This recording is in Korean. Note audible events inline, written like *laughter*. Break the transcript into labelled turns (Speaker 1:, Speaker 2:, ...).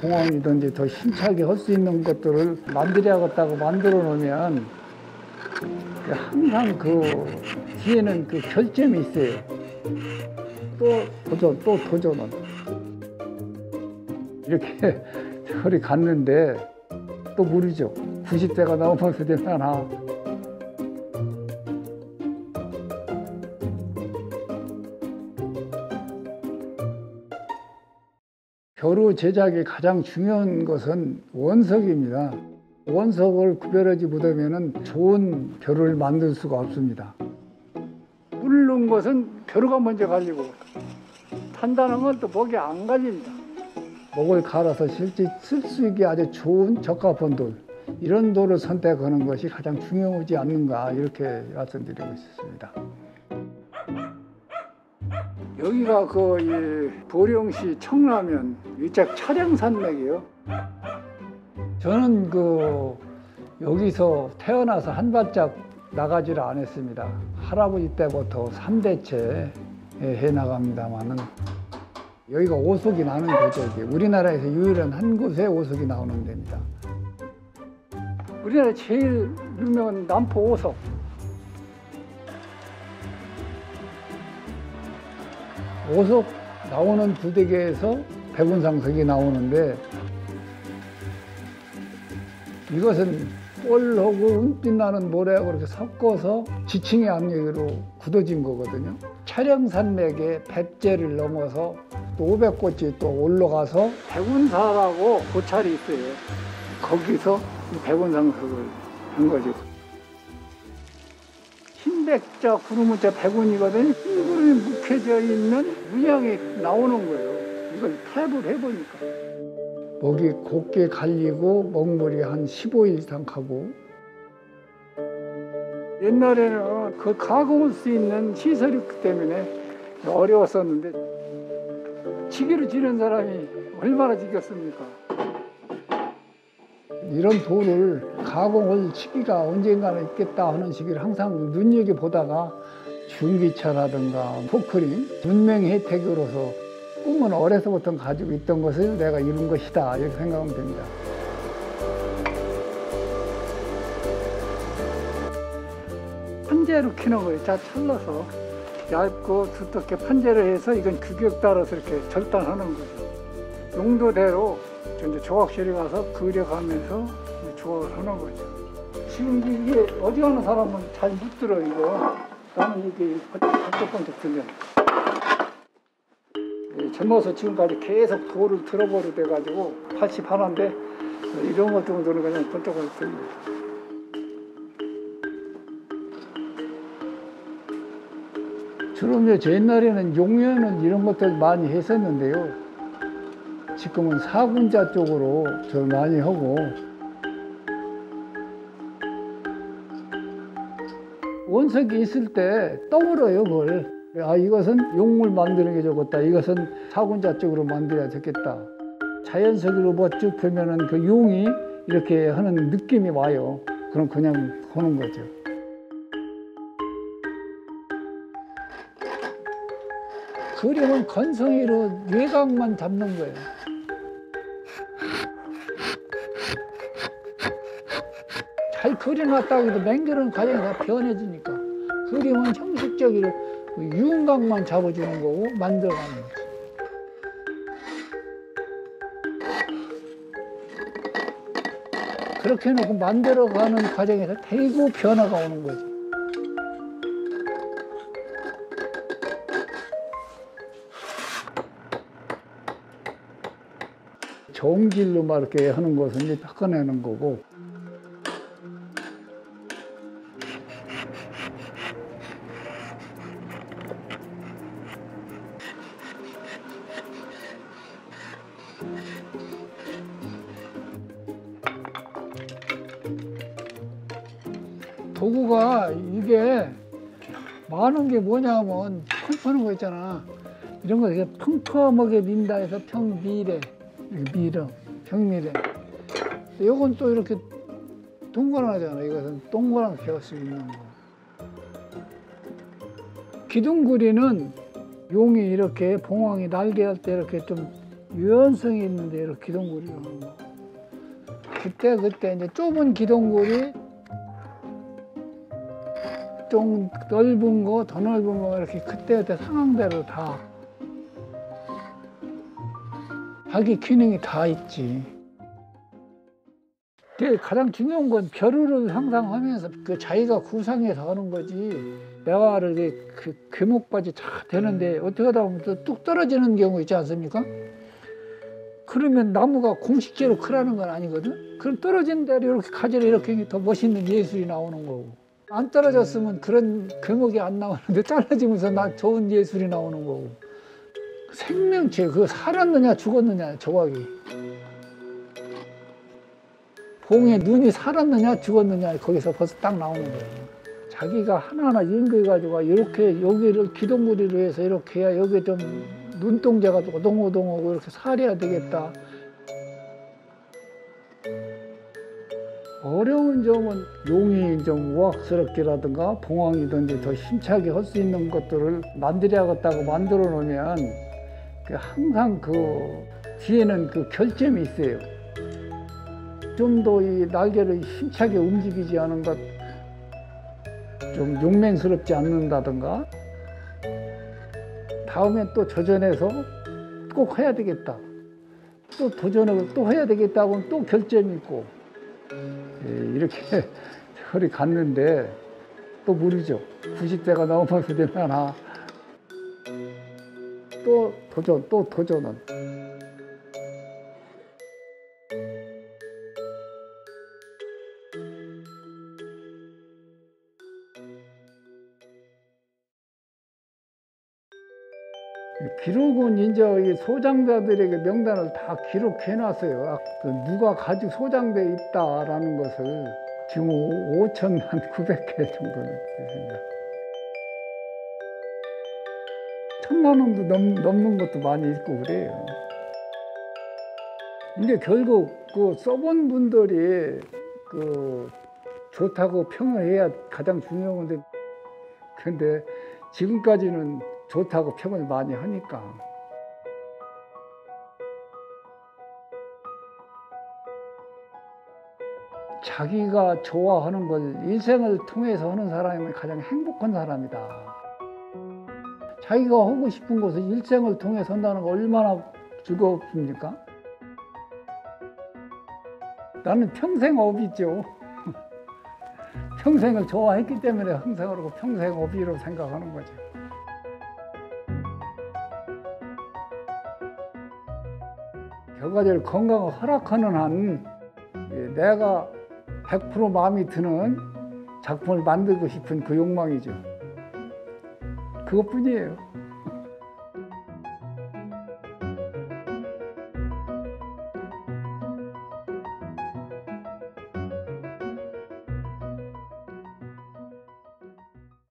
Speaker 1: 공항이든지 더 힘차게 할 수 있는 것들을 만들어야겠다고 만들어 놓으면 항상 그 뒤에는 그 결점이 있어요. 또 도전, 또 도전은. 이렇게 저리 갔는데 또 모르죠. 90대가 넘어서 되나. 벼루 제작의 가장 중요한 것은 원석입니다. 원석을 구별하지 못하면 좋은 벼루를 만들 수가 없습니다. 끓는 것은 벼루가 먼저 갈리고 탄다는 건또 목이 안 갈립니다. 목을 갈아서 실제 쓸 수 있게 아주 좋은 적합한 돌 이런 돌을 선택하는 것이 가장 중요하지 않는가 이렇게 말씀드리고 있습니다. 여기가 그 보령시 청라면 위짝 차량산맥이요. 저는 그 여기서 태어나서 한 발짝 나가지를 않았습니다. 할아버지 때부터 3대째 해 나갑니다만은 여기가 오속이 나는. 이게. 우리나라에서 유일한 한 곳에 오속이 나오는 데입니다. 우리나라 제일 유명한 남포 오속. 오속 나오는 부대계에서 백운상석이 나오는데 이것은 뻘하고 은빛 나는 모래하고 이렇게 섞어서 지층의 압력으로 굳어진 거거든요. 촬영산맥의 백제를 넘어서 또 500곳이 또 올라가서 백운사라고 고찰이 있어요. 거기서 백운상석을 한 거죠. 흰백자 구름문자 백운이거든요. 흰 구름이 묵혀져 있는 문양이 나오는 거예요. 이걸 탭을 해보니까. 목이 곱게 갈리고 먹물이 한 15일 이상 가고 옛날에는 그 가공할 수 있는 시설이 없기 때문에 어려웠었는데 지기로 지는 사람이 얼마나 지겼습니까? 이런 돌을 가공할 시기가 언젠가는 있겠다 하는 시기를 항상 눈여겨보다가 중기차라든가 포크링 문명 혜택으로서 꿈은 어려서부터 가지고 있던 것을 내가 이룬 것이다 이렇게 생각하면 됩니다. 판재로 키는 거예요. 자 잘라서 얇고 두텁게 판재를 해서 이건 규격 따라서 이렇게 절단하는 거죠. 용도대로 이제 조각실에 가서 그려가면서 조각을 하는 거죠. 지금 이게 어디 가는 사람은 잘 못 들어 이거. 나는 이게 번쩍번쩍 들려. 예, 젊어서 지금까지 계속 돌을 들어버려 돼가지고 80 하나인데 이런 것 정도는 그냥 번쩍번쩍 들려요. 주로 제 옛날에는 용연은 이런 것들 많이 했었는데요. 지금은 사군자 쪽으로 저 많이 하고. 원석이 있을 때 떠올려요 그걸. 아 이것은 용물 만드는 게 좋겠다. 이것은 사군자 쪽으로 만들어야 좋겠다. 자연석으로 뭐쭉 보면은 그 용이 이렇게 하는 느낌이 와요. 그럼 그냥 하는 거죠. 그림은 건성이로 외곽만 잡는 거예요 그려놨다고 해도 맹그런 과정이 다 변해지니까 그림은 형식적으로 그 윤곽만 잡아주는 거고 만들어가는 거죠. 그렇게 해놓고 만들어가는 과정에서 대구 변화가 오는. 좋은 길로 막 이렇게 하는 것은 이제 바꿔내는 거고 도구가 이게 많은 게 뭐냐면 펑퍼는 거 있잖아. 이런 거 이게 펑퍼하게 민다 해서 평미래, 미러, 평미래. 요건 또 이렇게 동그라잖아. 이것은 동그랗게 할수 있는 거. 기둥구리는 용이 이렇게 봉황이 날개 할 때 이렇게 좀 유연성이 있는데 이렇게 기둥구리가 하는 거. 그때 그때 이제 좁은 기둥구리 좀 넓은 거, 더 넓은 거 이렇게 그때 그때 상황대로 다 자기 기능이 다 있지. 가장 중요한 건 벼루를 상상하면서 그 자기가 구상해서 하는 거지. 내가 이렇게 그 괴목까지 다 되는데 어떻게 하다 보면 또 뚝 떨어지는 경우 있지 않습니까? 그러면 나무가 공식제로 크라는 건 아니거든. 그럼 떨어진 대로 이렇게 가지를 이렇게 더 멋있는 예술이 나오는 거고. 안 떨어졌으면 그런 괴목이 안 나오는데 잘라지면서 나 좋은 예술이 나오는 거고. 생명체 그거 살았느냐 죽었느냐 조각이. 봉의 눈이 살았느냐 죽었느냐 거기서 벌써 딱 나오는 거예요. 자기가 하나하나 연구해가지고 이렇게 여기를 기둥구리로 해서 이렇게 해야 여기 좀 눈동자가 오동오동하고 이렇게 살해야 되겠다. 어려운 점은 용이 좀 우악스럽게라든가 봉황이든지 더 힘차게 할 수 있는 것들을 만들어야겠다고 만들어 놓으면 그 항상 그 뒤에는 그 결점이 있어요. 좀 더 이 날개를 힘차게 움직이지 않은 것, 좀 용맹스럽지 않는다든가, 다음에 또 조전해서 꼭 해야 되겠다. 또 도전을 또 해야 되겠다 하면 또 결점이 있고, 예, 이렇게 *laughs* 세월이 갔는데 또 무리죠. 90대가 넘어서 되면 아, 또 도전, 또 도전은. 기록은 이제 이 소장자들에게 명단을 다 기록해 놨어요. 아, 그 누가 가지고 소장돼 있다라는 것을 지금 5천 한 900개 정도는 있습니다. 천만 원도 넘, 넘는 것도 많이 있고 그래요. 이제 결국 그 써본 분들이 그 좋다고 평을 해야 가장 중요한 건데 근데 지금까지는 좋다고 평을 많이 하니까 자기가 좋아하는 걸 일생을 통해서 하는 사람이 가장 행복한 사람이다. 자기가 하고 싶은 것을 일생을 통해서 한다는 거 얼마나 즐겁습니까? 나는 평생 업이죠. *laughs* 평생을 좋아했기 때문에 항상 그러고 평생 업이로 생각하는 거죠. 결과적으로 건강을 허락하는 한 예, 내가 100% 마음이 드는 작품을 만들고 싶은 그 욕망이죠. 그것뿐이에요.